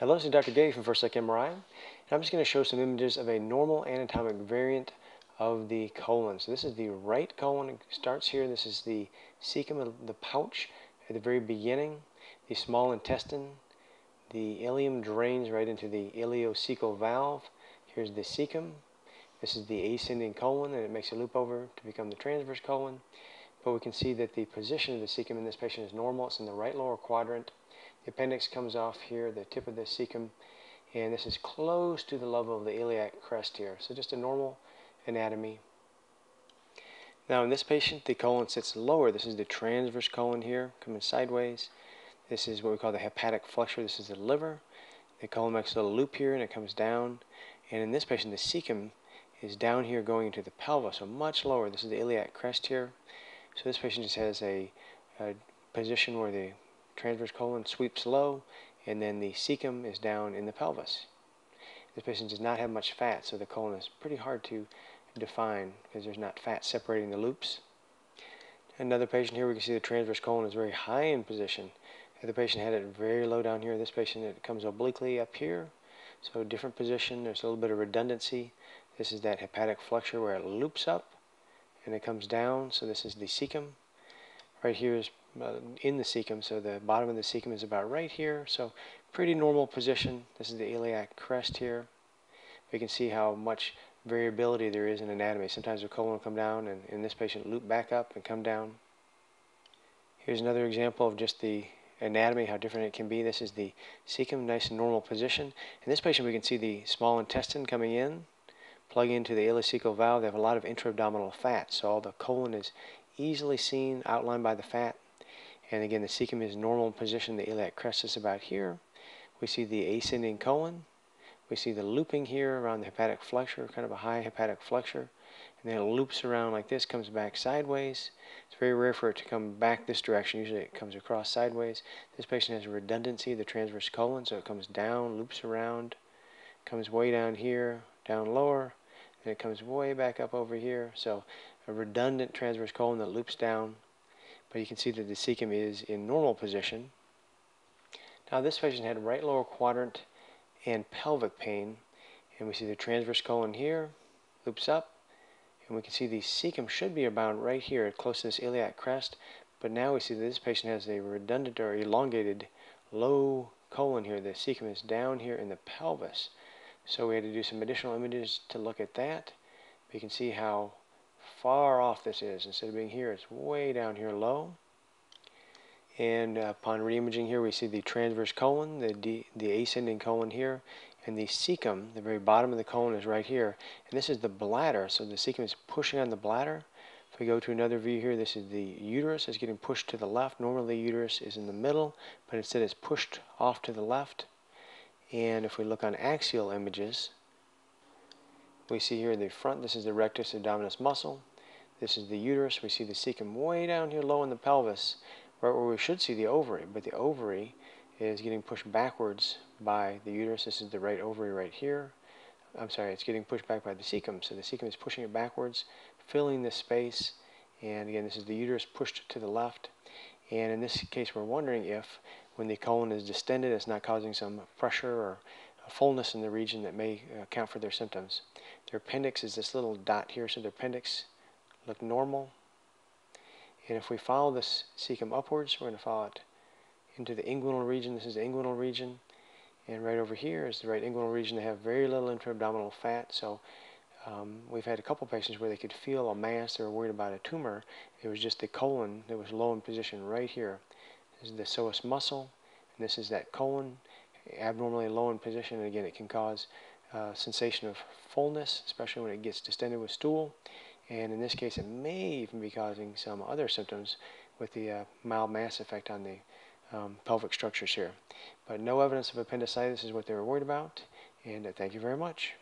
Hello, this is Dr. Dave from First Look MRI. And I'm just going to show some images of a normal anatomic variant of the colon. So this is the right colon. It starts here. This is the cecum, the pouch at the very beginning. The small intestine. The ileum drains right into the ileocecal valve. Here's the cecum. This is the ascending colon, and it makes a loop over to become the transverse colon. But we can see that the position of the cecum in this patient is normal. It's in the right lower quadrant. The appendix comes off here, the tip of the cecum, and this is close to the level of the iliac crest here. So just a normal anatomy. Now in this patient, the colon sits lower. This is the transverse colon here, coming sideways. This is what we call the hepatic flexure. This is the liver. The colon makes a little loop here and it comes down. And in this patient, the cecum is down here going into the pelvis, so much lower. This is the iliac crest here. So this patient just has a, a position where the transverse colon sweeps low, and then the cecum is down in the pelvis. This patient does not have much fat, so the colon is pretty hard to define because there's not fat separating the loops. Another patient here, we can see the transverse colon is very high in position. The patient had it very low down here, this patient it comes obliquely up here. So different position, there's a little bit of redundancy. This is that hepatic flexure where it loops up and it comes down. So this is the cecum. Right here is Uh, in the cecum, so the bottom of the cecum is about right here. So pretty normal position. This is the iliac crest here. We can see how much variability there is in anatomy. Sometimes the colon will come down, and in this patient, loop back up and come down. Here's another example of just the anatomy, how different it can be. This is the cecum, nice and normal position. In this patient, we can see the small intestine coming in, plugging into the ileocecal valve. They have a lot of intra-abdominal fat, so all the colon is easily seen, outlined by the fat. And again, the cecum is normal position. The iliac crest is about here. We see the ascending colon. We see the looping here around the hepatic flexure, kind of a high hepatic flexure. And then it loops around like this, comes back sideways. It's very rare for it to come back this direction. Usually it comes across sideways. This patient has a redundancy, of the transverse colon, so it comes down, loops around, comes way down here, down lower, and it comes way back up over here. So a redundant transverse colon that loops down but you can see that the cecum is in normal position. Now this patient had right lower quadrant and pelvic pain, and we see the transverse colon here, loops up, and we can see the cecum should be about right here, close to this iliac crest, but now we see that this patient has a redundant or elongated low colon here. The cecum is down here in the pelvis. So we had to do some additional images to look at that. We can see how far off this is. Instead of being here, it's way down here low. And upon reimaging here, we see the transverse colon, the, D, the ascending colon here, and the cecum, the very bottom of the colon is right here. And this is the bladder, so the cecum is pushing on the bladder. If we go to another view here, this is the uterus. It's getting pushed to the left. Normally the uterus is in the middle, but instead it's pushed off to the left. And if we look on axial images, we see here in the front, this is the rectus abdominis muscle. This is the uterus. We see the cecum way down here low in the pelvis, right where we should see the ovary. But the ovary is getting pushed backwards by the uterus. This is the right ovary right here. I'm sorry, it's getting pushed back by the cecum. So the cecum is pushing it backwards, filling this space. And again, this is the uterus pushed to the left. And in this case, we're wondering if when the colon is distended, it's not causing some pressure or fullness in the region that may account for their symptoms. Their appendix is this little dot here, so their appendix look normal. And if we follow this cecum upwards, we're going to follow it into the inguinal region. This is the inguinal region. And right over here is the right inguinal region. They have very little intra-abdominal fat. So um, we've had a couple patients where they could feel a mass. They were worried about a tumor. It was just the colon that was low in position right here. This is the psoas muscle. And this is that colon abnormally low in position. And again, it can cause uh, sensation of fullness, especially when it gets distended with stool. And in this case, it may even be causing some other symptoms with the uh, mild mass effect on the um, pelvic structures here. But no evidence of appendicitis is what they were worried about. And uh, thank you very much.